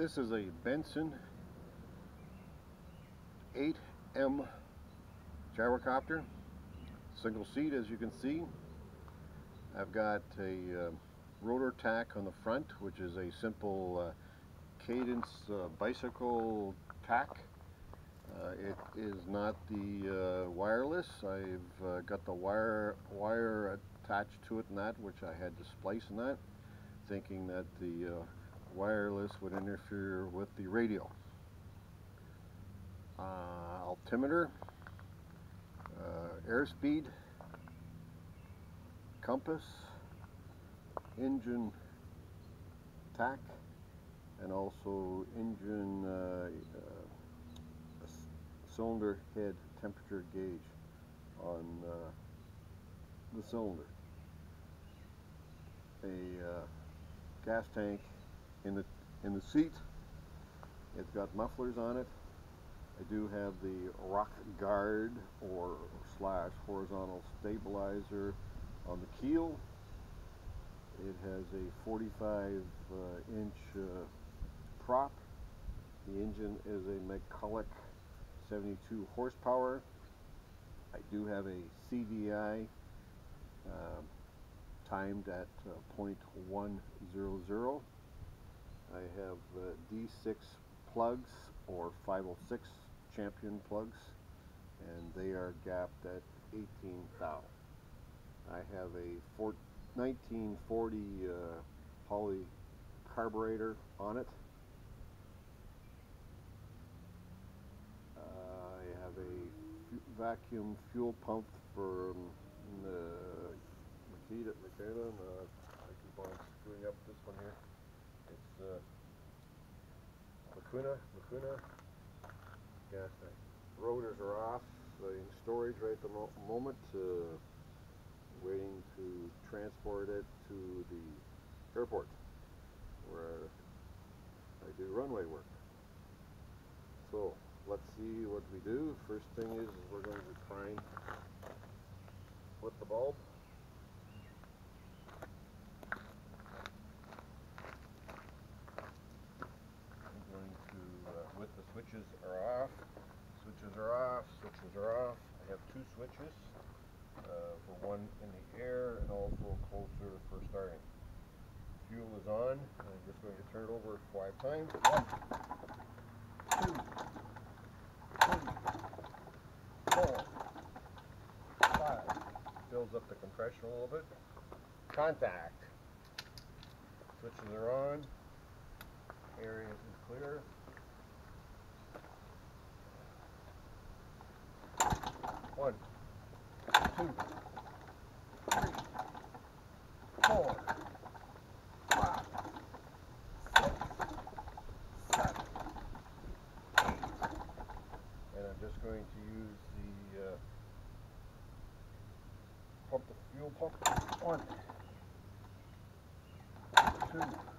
This is a Bensen 8M gyrocopter, single seat as you can see. I've got a uh, rotor tach on the front which is a simple uh, cadence uh, bicycle tach. Uh, it is not the uh, wireless. I've uh, got the wire wire attached to it and that which I had to splice in that thinking that the wireless would interfere with the radio. Uh, altimeter, uh, airspeed, compass, engine tach, and also engine uh, uh cylinder head temperature gauge on uh, the cylinder. A uh, gas tank in the in the seat. It's got mufflers on it. I do have the rock guard or slash horizontal stabilizer on the keel. It has a 45 uh, inch uh, prop. The engine is a McCulloch 72 horsepower. I do have a CDI uh, timed at uh, 0.100. Have uh, D6 plugs or 506 champion plugs and they are gapped at 18 thou. I have a 1940 uh, poly carburetor on it. Uh, I have a vacuum fuel pump for the Makita, Makita, uh, I keep on screwing up this one here. It's uh, Lacuna, Lacuna gas tank. Rotors are off in storage right at the mo moment, uh, waiting to transport it to the airport where I do runway work. So let's see what we do. First thing is, is we're going to try and put the bulb switches are off, switches are off, switches are off. I have two switches, uh, for one in the air and also closer for starting. Fuel is on, I'm just going to turn it over five times. One, two, three, four, five. Builds up the compression a little bit. Contact. Switches are on. Area is clear. One, two, three, four, five, six, seven, eight. And I'm just going to use the uh, pump, the fuel pump. One, two,